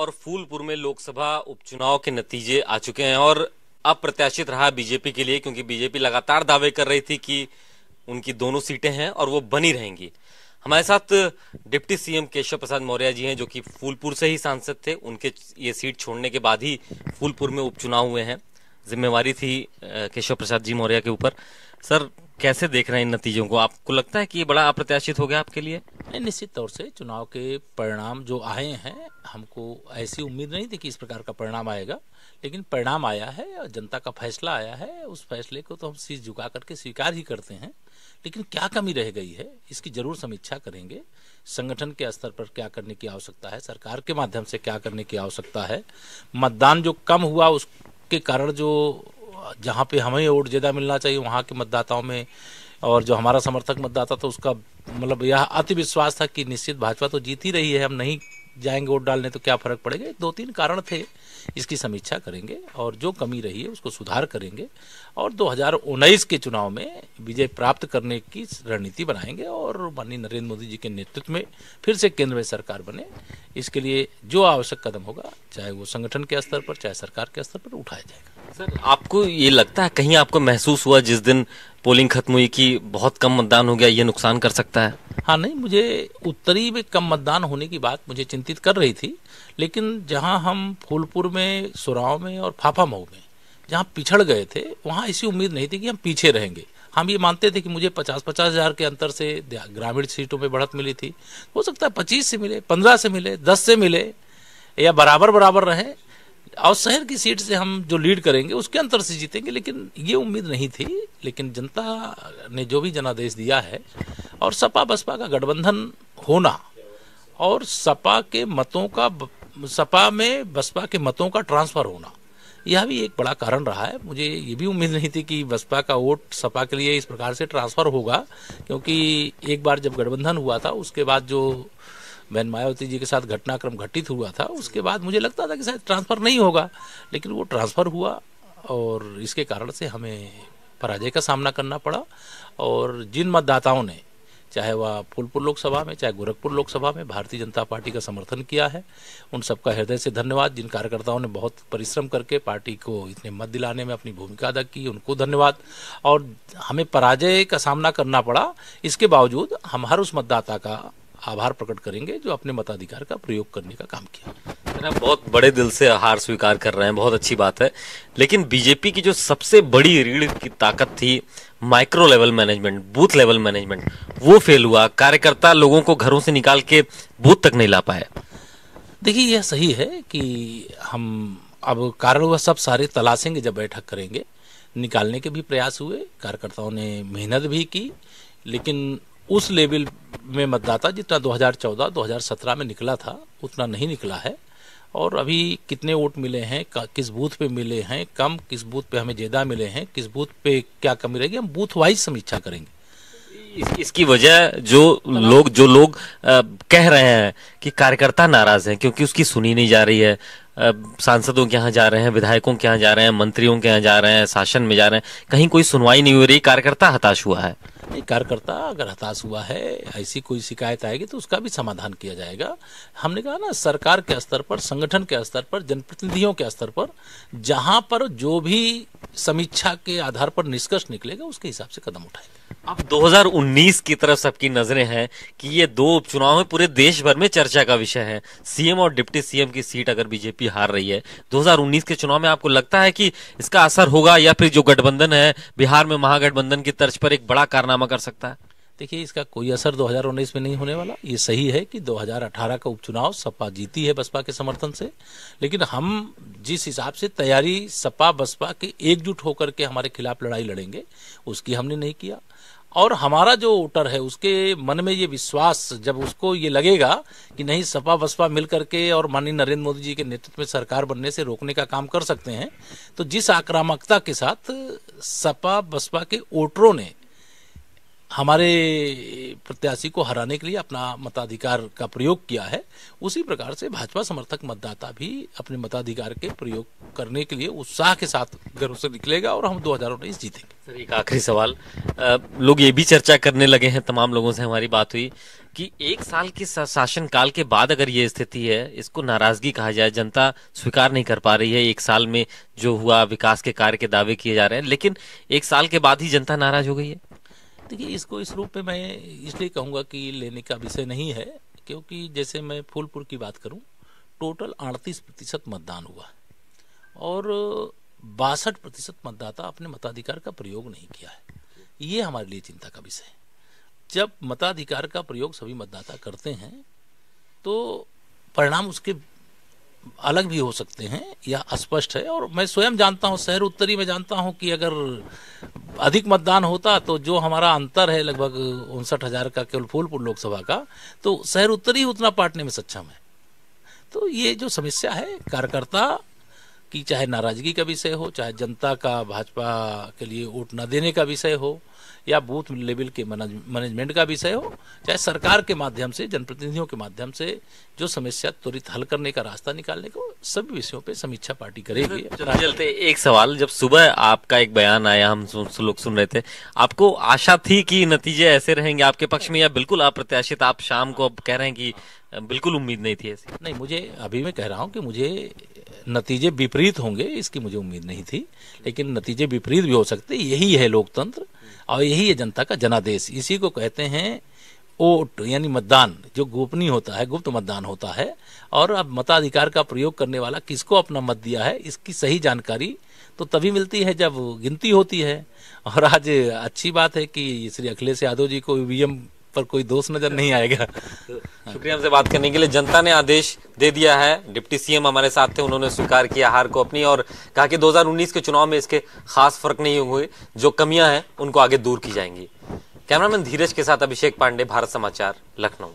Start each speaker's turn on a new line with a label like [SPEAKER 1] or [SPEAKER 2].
[SPEAKER 1] और फूलपुर में लोकसभा उपचुनाव के नतीजे आ चुके हैं और अप्रत्याशित रहा बीजेपी के लिए, क्योंकि बीजेपी लगातार दावे कर रही थी कि उनकी दोनों सीटें हैं और वो बनी रहेंगी। हमारे साथ डिप्टी सीएम केशव प्रसाद मौर्य जी हैं, जो कि फूलपुर से ही सांसद थे। उनके ये सीट छोड़ने के बाद ही फूलपुर में उपचुनाव हुए हैं। जिम्मेवारी थी केशव प्रसाद जी मौर्य के ऊपर। सर, कैसे देख रहे हैं इन नतीजों को? आपको लगता है कि ये बड़ा अप्रत्याशित हो गया आपके लिए?
[SPEAKER 2] नहीं, निश्चित तौर से चुनाव के परिणाम जो आए हैं, हमको ऐसी उम्मीद नहीं थी कि इस प्रकार का परिणाम आएगा, लेकिन परिणाम आया है और जनता का फैसला आया है, उस फैसले को तो हम शीश झुका करके स्वीकार ही करते हैं। लेकिन क्या कमी रह गई है, इसकी ज़रूर समीक्षा करेंगे। संगठन के स्तर पर क्या करने की आवश्यकता है, सरकार के माध्यम से क्या करने की आवश्यकता है? मतदान जो कम हुआ, उसके कारण जो जहाँ पे हमें वोट ज़्यादा मिलना चाहिए, वहाँ के मतदाताओं में। और जो हमारा समर्थक मतदाता था, उसका मतलब यह अति विश्वास था कि निश्चित भाजपा तो जीत ही रही है, हम नहीं जाएँगे वोट डालने तो क्या फ़र्क पड़ेगा? दो तीन कारण थे, इसकी समीक्षा करेंगे और जो कमी रही है, उसको सुधार करेंगे। और 2019 के चुनाव में विजय प्राप्त करने की रणनीति बनाएँगे और माननीय नरेंद्र मोदी जी के नेतृत्व में फिर से केंद्र में सरकार बने। इसके लिए जो आवश्यक कदम होगा, चाहे वो संगठन के स्तर पर, चाहे सरकार के स्तर पर, उठाया जाएगा।
[SPEAKER 1] सर, आपको ये लगता है, कहीं आपको महसूस हुआ जिस दिन पोलिंग खत्म हुई कि बहुत कम मतदान हो गया, ये नुकसान कर सकता है?
[SPEAKER 2] हाँ नहीं, मुझे उत्तरी में कम मतदान होने की बात मुझे चिंतित कर रही थी, लेकिन जहाँ हम फूलपुर में, सुराव में और फाफा मऊ में, जहाँ पिछड़ गए थे, वहाँ ऐसी उम्मीद नहीं थी कि हम पीछे रहेंगे। हम ये मानते थे कि मुझे पचास पचास हज़ार के अंतर से ग्रामीण सीटों में बढ़त मिली थी। हो सकता है पच्चीस से मिले, पंद्रह से मिले, दस से मिले, या बराबर बराबर रहे और शहर की सीट से हम जो लीड करेंगे, उसके अंतर से जीतेंगे, लेकिन ये उम्मीद नहीं थी। लेकिन जनता ने जो भी जनादेश दिया है, और सपा बसपा का गठबंधन होना, और सपा के मतों का सपा में बसपा के मतों का ट्रांसफ़र होना, यह भी एक बड़ा कारण रहा है। मुझे ये भी उम्मीद नहीं थी कि बसपा का वोट सपा के लिए इस प्रकार से ट्रांसफ़र होगा, क्योंकि एक बार जब गठबंधन हुआ था, उसके बाद जो बहन मायावती जी के साथ घटनाक्रम घटित हुआ था, उसके बाद मुझे लगता था कि शायद ट्रांसफ़र नहीं होगा, लेकिन वो ट्रांसफ़र हुआ और इसके कारण से हमें पराजय का सामना करना पड़ा और जिन मतदाताओं ने, चाहे वह फूलपुर लोकसभा में, चाहे गोरखपुर लोकसभा में, भारतीय जनता पार्टी का समर्थन किया है। उन सबका हृदय से धन्यवाद। जिन कार्यकर्ताओं ने बहुत परिश्रम करके पार्टी को इतने मत दिलाने में अपनी भूमिका अदा की, उनको धन्यवाद। और हमें पराजय का सामना करना पड़ा। इसके बावजूद हम हर उस मतदाता का आभार प्रकट करेंगे जो अपने मताधिकार का प्रयोग करने का काम किया।
[SPEAKER 1] बहुत बड़े दिल से हार स्वीकार कर रहे हैं, बहुत अच्छी बात है। लेकिन बीजेपी की जो सबसे बड़ी रीढ़ की ताकत थी micro level management booth level management वो फेल हुआ। कार्यकर्ता लोगों को घरों से निकाल के बूथ तक नहीं ला पाए।
[SPEAKER 2] देखिए, यह सही है कि हम अब कारण वह सब सारे तलाशेंगे, जब बैठक करेंगे। निकालने के भी प्रयास हुए, कार्यकर्ताओं ने मेहनत भी की, लेकिन उस लेवल में मतदाता जितना 2014-2017 में निकला था, उतना नहीं निकला है। और अभी कितने वोट मिले हैं किस बूथ पे मिले हैं, कम किस बूथ पे हमें ज़्यादा मिले हैं, किस बूथ पे क्या कमी रहेगी, हम बूथ वाइज समीक्षा करेंगे।
[SPEAKER 1] इस, इसकी वजह जो लोग जो लोग आ, कह रहे हैं कि कार्यकर्ता नाराज़ हैं क्योंकि उसकी सुनी नहीं जा रही है। सांसदों के यहाँ जा रहे हैं विधायकों के यहाँ जा रहे हैं मंत्रियों के यहाँ जा रहे हैं शासन में जा रहे हैं। कहीं कोई सुनवाई नहीं हो रही कार्यकर्ता हताश हुआ है।
[SPEAKER 2] कार्यकर्ता अगर हताश हुआ है ऐसी कोई शिकायत आएगी तो उसका भी समाधान किया जाएगा। हमने कहा ना सरकार के स्तर पर संगठन के स्तर पर जनप्रतिनिधियों के स्तर पर जहाँ पर जो भी समीक्षा के आधार पर निष्कर्ष निकलेगा उसके हिसाब से कदम उठाएँगे।
[SPEAKER 1] अब 2019 की तरफ़ सबकी नज़रें हैं कि ये दो उपचुनाव में पूरे देश भर में चर्चा का विषय है। सीएम और डिप्टी सीएम की सीट अगर बीजेपी हार रही है 2019 के चुनाव में आपको लगता है कि इसका असर होगा या फिर जो गठबंधन है, बिहार में महागठबंधन की तर्ज पर एक बड़ा कारनामा कर सकता है?
[SPEAKER 2] देखिए, इसका कोई असर 2019 में नहीं होने वाला। ये सही है कि 2018 का उपचुनाव सपा जीती है बसपा के समर्थन से। लेकिन हम जिस हिसाब से तैयारी सपा बसपा के एकजुट होकर के हमारे खिलाफ लड़ाई लड़ेंगे, उसकी हमने नहीं किया। और हमारा जो वोटर है, उसके मन में ये विश्वास जब उसको ये लगेगा कि नहीं, सपा बसपा मिल करके और माननीय नरेंद्र मोदी जी के नेतृत्व में सरकार बनने से रोकने का काम कर सकते हैं तो जिस आक्रामकता के साथ सपा बसपा के वोटरों ने हमारे प्रत्याशी को हराने के लिए अपना मताधिकार का प्रयोग किया है, उसी प्रकार से भाजपा समर्थक मतदाता भी अपने मताधिकार के प्रयोग करने के लिए उत्साह के साथ घरों से निकलेगा और हम दो हज़ार उन्नीस जीतेंगे।
[SPEAKER 1] सर, एक आखिरी सवाल। लोग ये भी चर्चा करने लगे हैं, तमाम लोगों से हमारी बात हुई, कि एक साल के शासन काल के बाद अगर ये स्थिति है, इसको नाराज़गी कहा जाए, जनता स्वीकार नहीं कर पा रही है, एक साल में जो हुआ विकास के कार्य के दावे किए जा रहे हैं, लेकिन एक साल के बाद ही जनता नाराज़ हो गई है?
[SPEAKER 2] देखिए, इसको इस रूप में मैं इसलिए कहूँगा कि लेने का विषय नहीं है, क्योंकि जैसे मैं फूलपुर की बात करूँ, टोटल अड़तीस प्रतिशत मतदान हुआ और बासठ प्रतिशत मतदाता अपने मताधिकार का प्रयोग नहीं किया है। ये हमारे लिए चिंता का विषय है। जब मताधिकार का प्रयोग सभी मतदाता करते हैं तो परिणाम उसके अलग भी हो सकते हैं, या अस्पष्ट है। और मैं स्वयं जानता हूँ, शहर उत्तरी में जानता हूँ कि अगर अधिक मतदान होता तो जो हमारा अंतर है लगभग उनसठ हज़ार का, केवल फूलपुर लोकसभा का तो शहर उत्तरी उतना पाटने में सक्षम है। तो ये जो समस्या है, कार्यकर्ता की, चाहे नाराज़गी का विषय हो, चाहे जनता का, भाजपा के लिए वोट न देने का विषय हो, या बूथ लेवल के मैनेजमेंट का विषय हो, चाहे सरकार के माध्यम से, जनप्रतिनिधियों के माध्यम से, जो समस्या त्वरित हल करने का रास्ता निकालने को सभी विषयों पे समीक्षा पार्टी करेगी।
[SPEAKER 1] चलते एक सवाल, जब सुबह आपका एक बयान आया, हम लोग सुन रहे थे, आपको आशा थी कि नतीजे ऐसे रहेंगे आपके पक्ष में या बिल्कुल अप्रत्याशित? आप शाम को अब कह रहे हैं कि बिल्कुल उम्मीद नहीं थी ऐसी।
[SPEAKER 2] नहीं, मुझे अभी मैं कह रहा हूँ कि मुझे नतीजे विपरीत होंगे, इसकी मुझे उम्मीद नहीं थी, लेकिन नतीजे विपरीत भी हो सकते यही है लोकतंत्र और यही है जनता का जनादेश। इसी को कहते हैं वोट, यानी मतदान। जो गोपनीय होता है, गुप्त मतदान होता है, और अब मताधिकार का प्रयोग करने वाला किसको अपना मत दिया है, इसकी सही जानकारी तो तभी मिलती है जब गिनती होती है। और आज अच्छी बात है कि श्री अखिलेश यादव जी को ईवीएम पर कोई दोष नज़र नहीं आएगा।
[SPEAKER 1] शुक्रिया हमसे बात करने के लिए। जनता ने आदेश दे दिया है। डिप्टी सीएम हमारे साथ थे, उन्होंने स्वीकार किया हार को अपनी और कहा कि 2019 के चुनाव में इसके खास फ़र्क नहीं हुए। जो कमियाँ हैं, उनको आगे दूर की जाएँगी। कैमरामैन धीरज के साथ अभिषेक पांडे, भारत समाचार, लखनऊ।